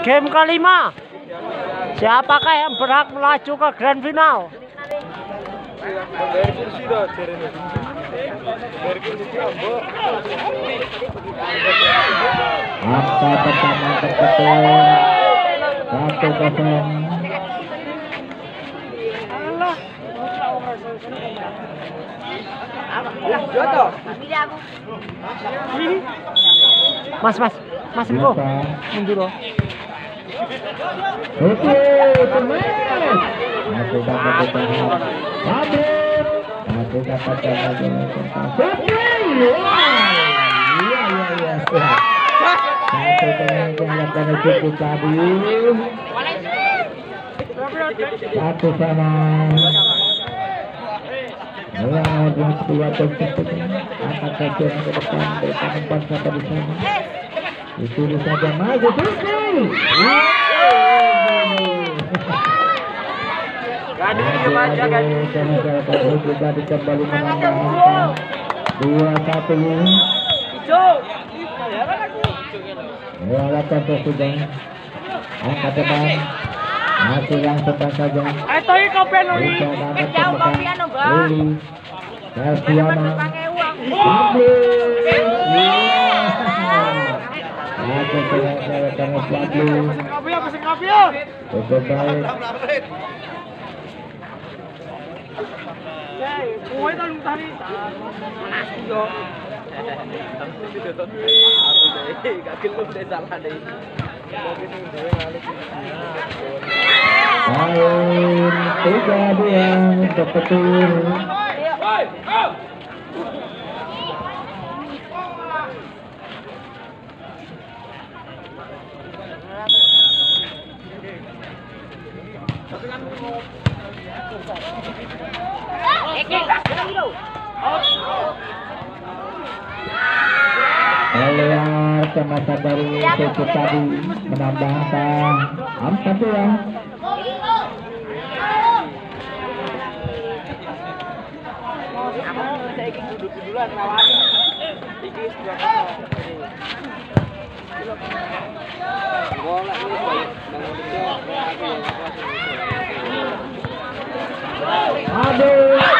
Game kelima. Siapakah yang berhak melaju ke grand final? Angka pertama satu kosong. Mas, mas, mas Riko, mundur loh. Oke, teman. Masih dapat. Sabit. Masih dapat Oke. Wah. Iya, iya, iya. Satu teman kelihatan cukup tadi. Satu sama. Ya, yang umpan sampai di sana. Gadi. juga dikembali menambah angka dua satu. Lakukan sudah angkat depan masih langsung saja. Eh, toy kopi nuri. Bisa dapat jauh temukan kopian, no, Bang. pakai uang. Pablo. Aku saya karena Pablo. Kopi apa sih kopi ya? Cukup baik. Kue tadi tadi. Main tiga dua untuk petir. Keluar ke masa baru cukup tadi menambah angka empat dua. Aduh.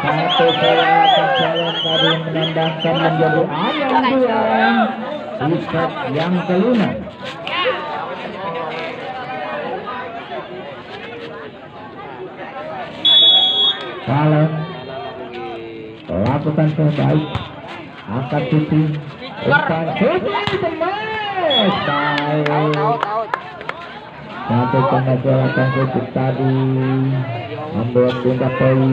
Satu bola terjalan tadi menandangkan menjadi ayam dua di yang kelima. Kalau lakukan terbaik angkat cuci umpan cuci temas satu pengajaran cuci tadi membuat pindah poin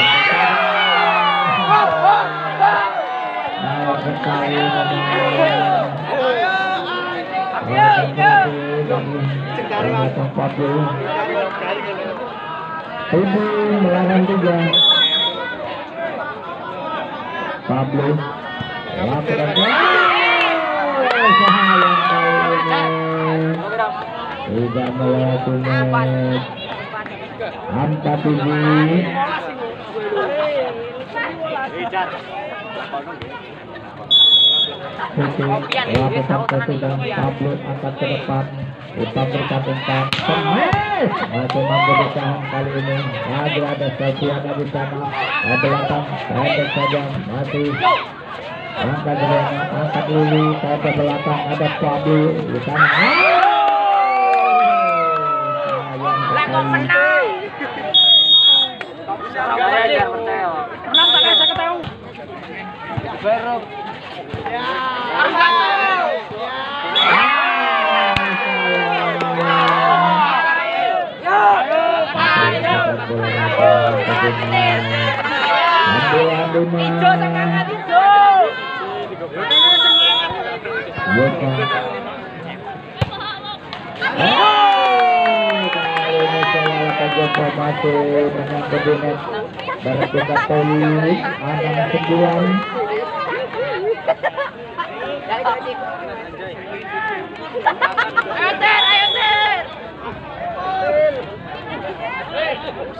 sekali Ibu melarang tiga Pablo lakukan Oh, tidak net angka Oke, lakukan kesudahan Pablo angkat ke depan. Berkabungkan Semes Masih mampu ditahan kali ini. Lagi ada Sofiana di sana. Belakang Pendek saja. Masih Angkat Juliana Angkat Saya ke belakang Ada Pablo Di sana. Sayang. sekali Menang tak kayak saya ketahui. masih dengan kabinet bertingkat polis enam sembilan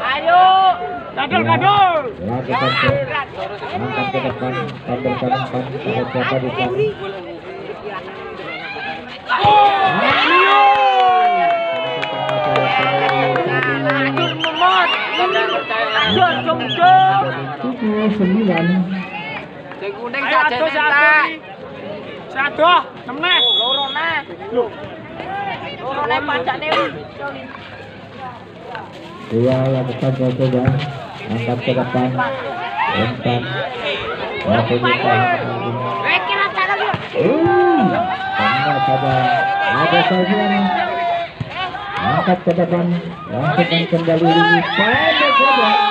Ayo. Kadul, kadul. lakukan ke angkat ke depan tampilkan umpan pada siapa Sing kuning sajane tak. Sado, nemeh. Loro neh. Lho. Loro neh pancane. dua lakukan ke coba. Angkat ke depan. Umpan lakukan Eh, cara. Uh, tengah saja. Ada sajian angkat ke depan. Langsungkan kembali. Pada saja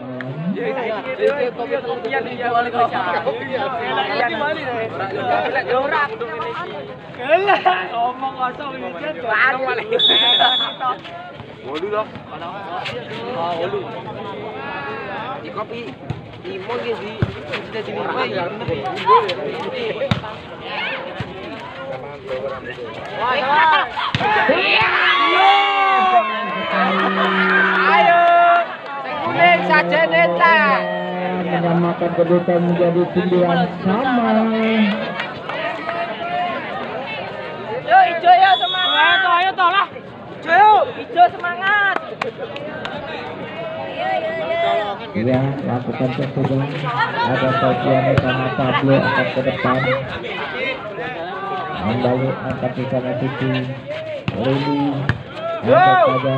Ngomong kosong iki. Wolu loh. Oh, wolu. Di kopi limon ki di sudah di limon ya Ayo, sing kuning sajane ta. menyamakan kedudukan menjadi sembilan sama Yo ijo yo semangat. Ayo ayo to lah. Ijo yo, ijo semangat. ya lakukan sesudah ada Sofiane sama Pablo angkat ke depan kembali angkat di sana Cici Lili angkat saja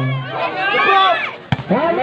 kali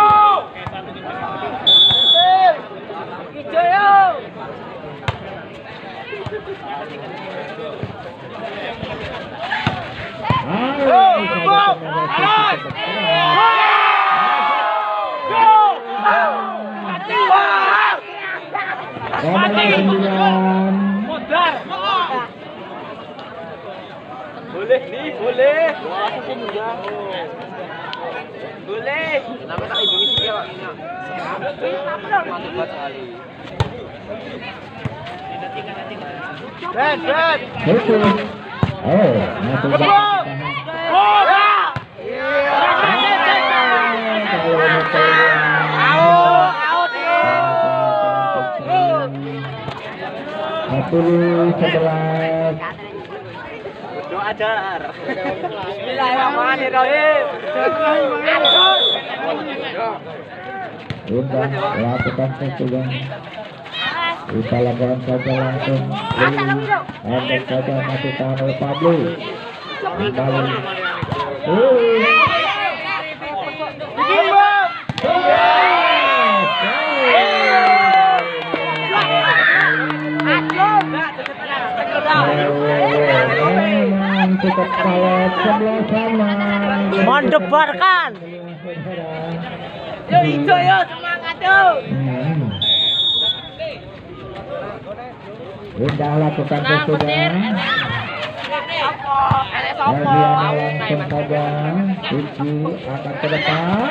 Modar. Boleh nih, boleh. Boleh. Kenapa tak Indonesia Pak? Mantap sekali. Ben, ben. Itu. Oh, 10 11 doa dar Bismillahirrahmanirrahim kita lakukan saja langsung saja masih tahan Pablo Mendebarkan. Yo ijo yo semangat yo. Hmm. Udah lakukan sesudah. Bagian akan ke depan.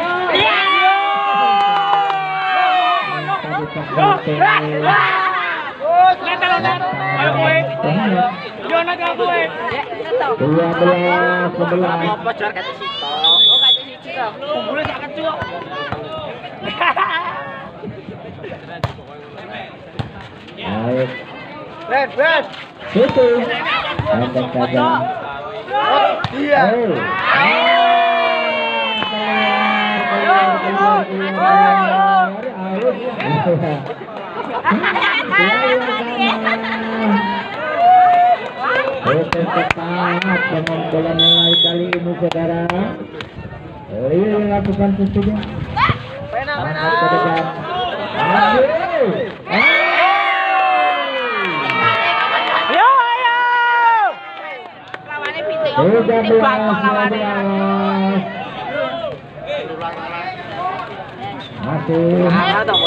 Dua belas sebelas Apa jar kata situ? Oh kata situ toh. Kumpulnya jak kecuk. baik. Ben, ben. situ. Pendek saja Iya. Oh. Oke tepat dengan bola mulai kali ini saudara. Lili lakukan sesudah. Pena. Aduh. Yo ayo. Lawannya pintu. Tiga belas, lawannya. belas. Masih. Yo. Kantung.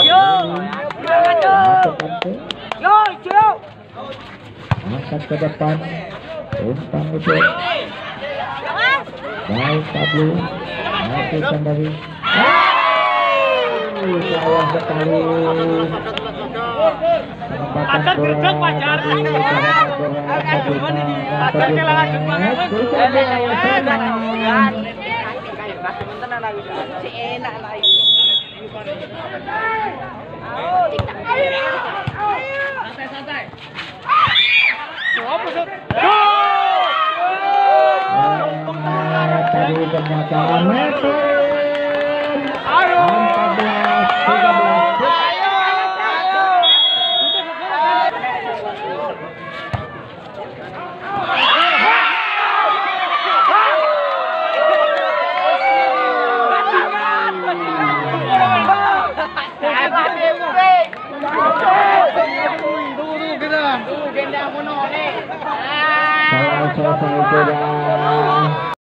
Yo, yo. Angkat ke depan. Umpan itu. Baik Pablo. Masih kembali. Jauh sekali. Pacar pacar. Pacar. Si enak lah Ah, Tadi ternyata Metin.